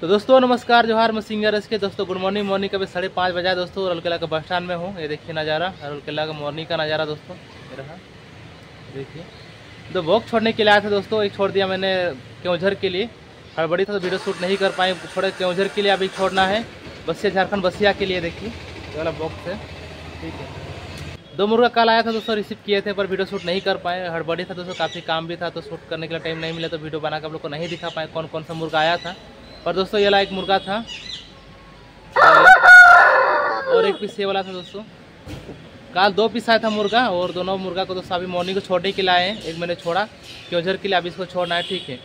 तो दोस्तों, नमस्कार, जोहार मैं सिंगर इसके। दोस्तों, गुड मॉर्निंग। मॉर्निंग का भी साढ़े पाँच बजा दोस्तों। रौलकेला के बस स्टैंड में हूँ। ये देखिए नज़ारा। रौलकेला का मॉर्निंग का नज़ारा दोस्तों। रहा देखिए। तो वॉक छोड़ने के लिए आया था दोस्तों। एक छोड़ दिया मैंने केवझर के लिए। हड़बड़ी था तो वीडियो शूट नहीं कर पाए। छोड़े केवझर के लिए अभी छोड़ना है। बसिया, झारखंड बसिया के लिए देखिए। वाला बॉक्स है। ठीक है। दो मुर्गा कल आया था दोस्तों रिसीव किए थे, पर वीडियो शूट नहीं कर पाए। हड़बड़ी था दोस्तों काफ़ी काम भी था तो शूट करने के लिए टाइम नहीं मिला तो वीडियो बना कर आप लोग को नहीं दिखा पाए कौन कौन सा मुर्गा आया था। पर दोस्तों, ये ला एक मुर्गा था। और एक पीस ये वाला था दोस्तों। कल दो पीस आया था मुर्गा, और दोनों मुर्गा को दोस्तों अभी मॉर्निंग को छोड़ने के लिए आए हैं। एक मैंने छोड़ा क्योंझर के लिए अभी इसको छोड़ना है, ठीक है।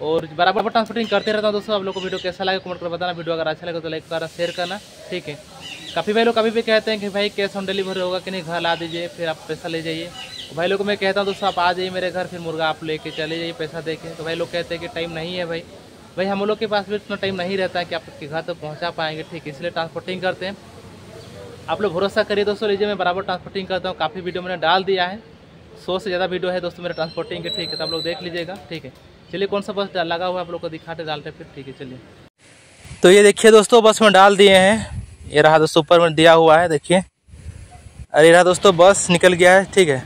और बराबर ट्रांसपोर्टिंग करते रहता हूँ दोस्तों, आप लोग को वीडियो कैसा लगे कमेंट कर बताना। वीडियो अगर अच्छा लगे तो लाइक करना शेयर करना, ठीक है। काफ़ी भाई लोग कभी भी कहते हैं कि भाई कैश ऑन डिलीवरी होगा कि नहीं, घर ला दीजिए, फिर आप पैसा ले जाइए। तो भाई लोग को मैं कहता हूँ दोस्तों, आप आ जाइए मेरे घर, फिर मुर्गा आप लेके चले जाइए पैसा दे तो भाई लोग कहते हैं कि टाइम नहीं है भाई। भाई, हम लोग के पास भी इतना टाइम नहीं रहता है कि आपके घर तक पहुँचा पाएँगे, ठीक है? इसलिए ट्रांसपोर्टिंग करते हैं। आप लोग भरोसा करिए दोस्तों, लीजिए, मैं बराबर ट्रांसपोर्टिंग करता हूँ। काफ़ी वीडियो मैंने डाल दिया है। सौ से ज़्यादा वीडियो है दोस्तों मेरे ट्रांसपोर्टिंग के, ठीक है? तो आप लोग देख लीजिएगा, ठीक है? चलिए, कौन सा बस लगा हुआ है आप लोग को दिखाते, डालते फिर, ठीक है? चलिए। तो ये देखिए दोस्तों, बस में डाल दिए हैं। ये रहा दोस्तों, ऊपर में दिया हुआ है, देखिए। अरे रहा दोस्तों, बस निकल गया है, ठीक है?